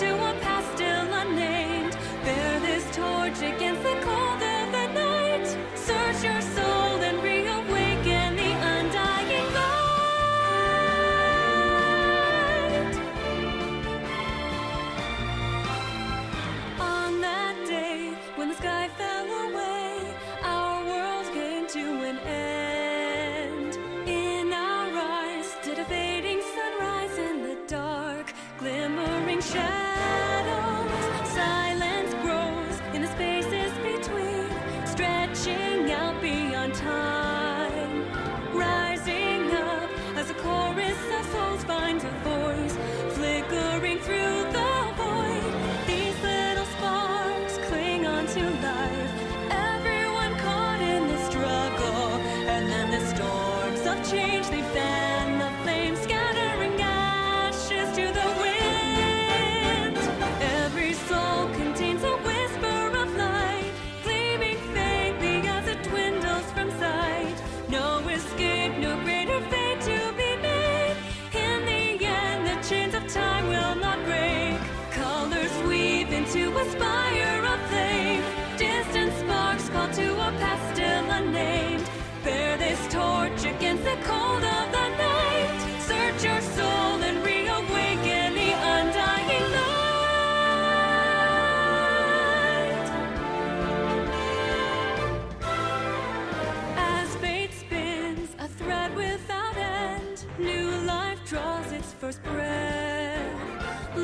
do Reaching out beyond time, rising up as a chorus of souls find a voice. First breath,